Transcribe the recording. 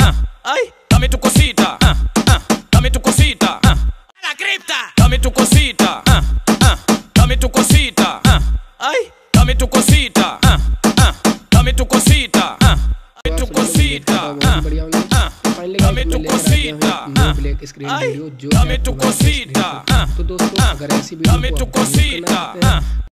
uh, tu cosita, tu cosita, uh, uh, dammi tu cosita, ah, ah, uh, ah, la cripta, dammi tu cosita, uh, uh, dammi tu cosita, uh, ai, dammi tu cosita, uh, uh, dammi tu cosita, uh, dammi tu cosita, uh, uh, dame tu cosita, ah, ay, dame tu cosita, ah, तो दोस्तों tu cosita,